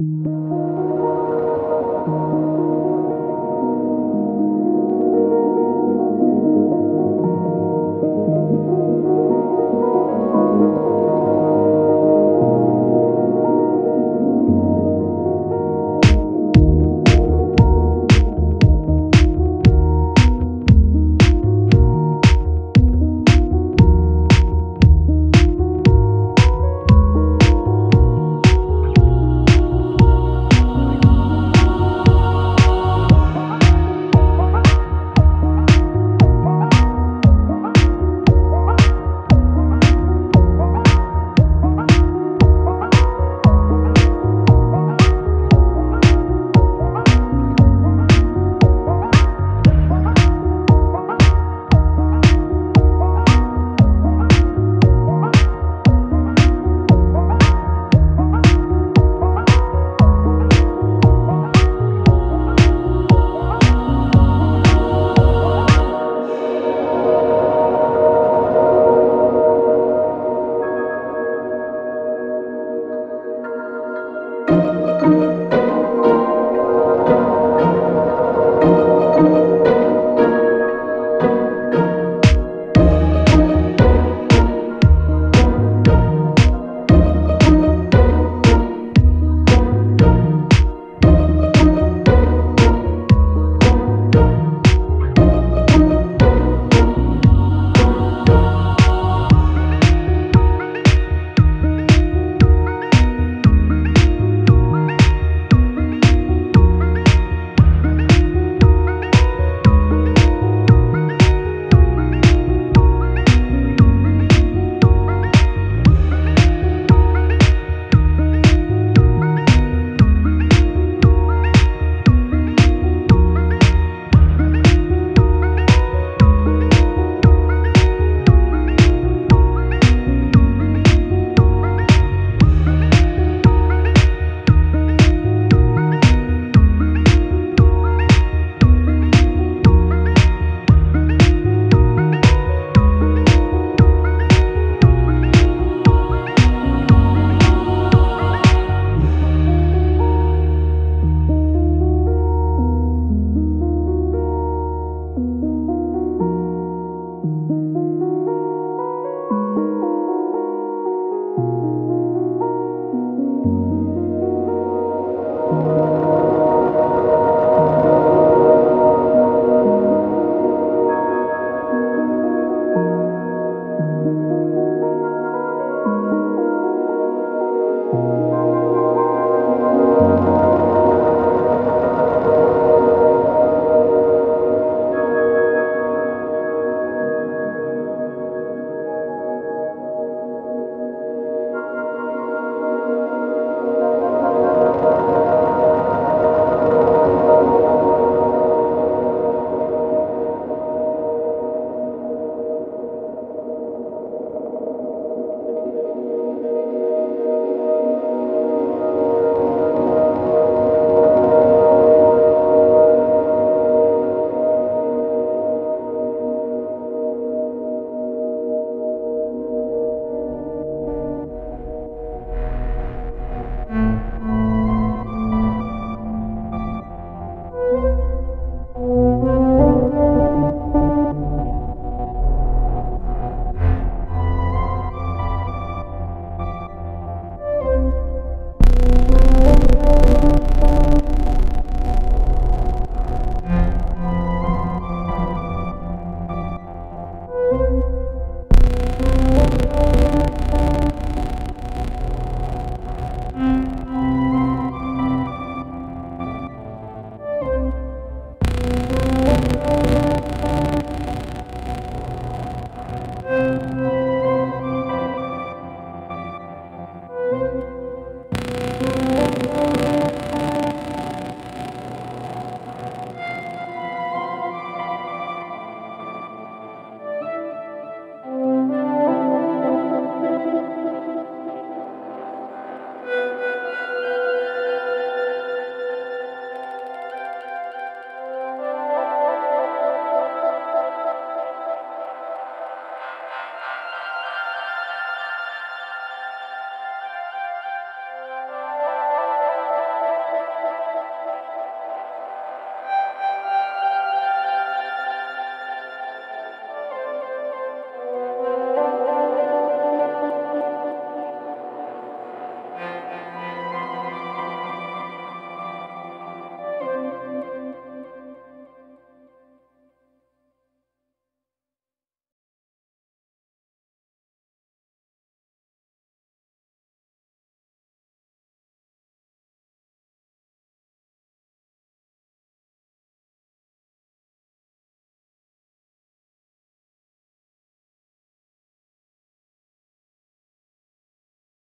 you.